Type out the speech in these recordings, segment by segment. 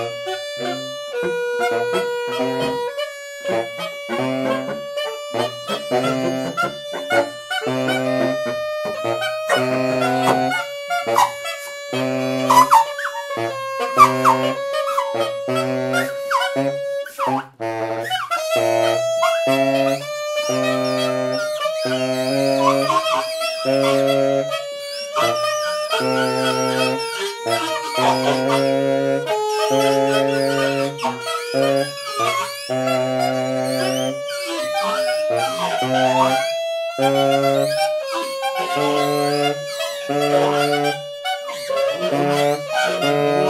Thank you. Uh,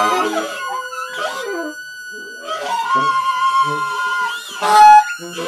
Oh, my God.